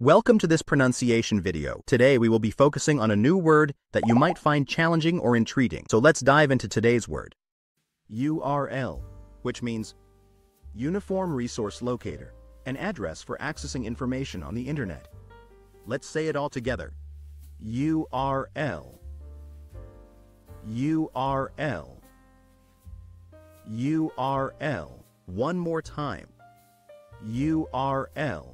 Welcome to this pronunciation video. Today we will be focusing on a new word that you might find challenging or intriguing. So let's dive into today's word. URL, which means Uniform Resource Locator, an address for accessing information on the internet. Let's say it all together. URL. URL. URL. One more time. URL.